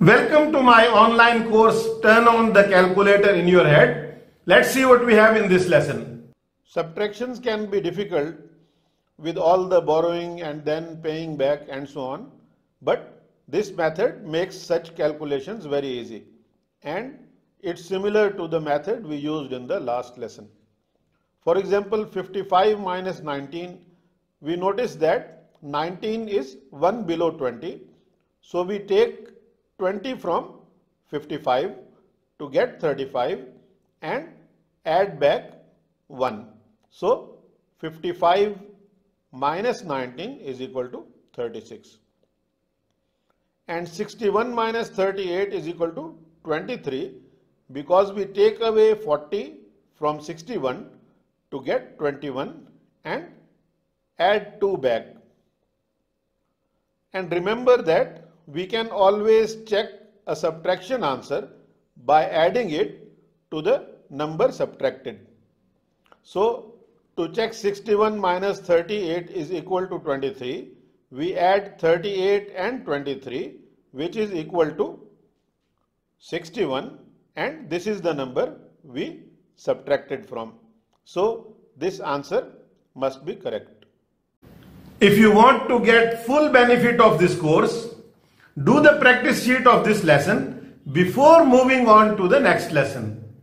Welcome to my online course Turn on the calculator in your head. Let's see what we have in this lesson. Subtractions can be difficult with all the borrowing and then paying back and so on. But this method makes such calculations very easy. And it's similar to the method we used in the last lesson. For example, 55 minus 19, we notice that 19 is 1 below 20. So we take 20 from 55 to get 35 and add back 1. So 55 minus 19 is equal to 36. And 61 minus 38 is equal to 23 because we take away 40 from 61 to get 21 and add 2 back. And remember that we can always check a subtraction answer by adding it to the number subtracted. So to check 61 minus 38 is equal to 23, we add 38 and 23 which is equal to 61 and this is the number we subtracted from. So this answer must be correct. If you want to get full benefit of this course, do the practice sheet of this lesson before moving on to the next lesson.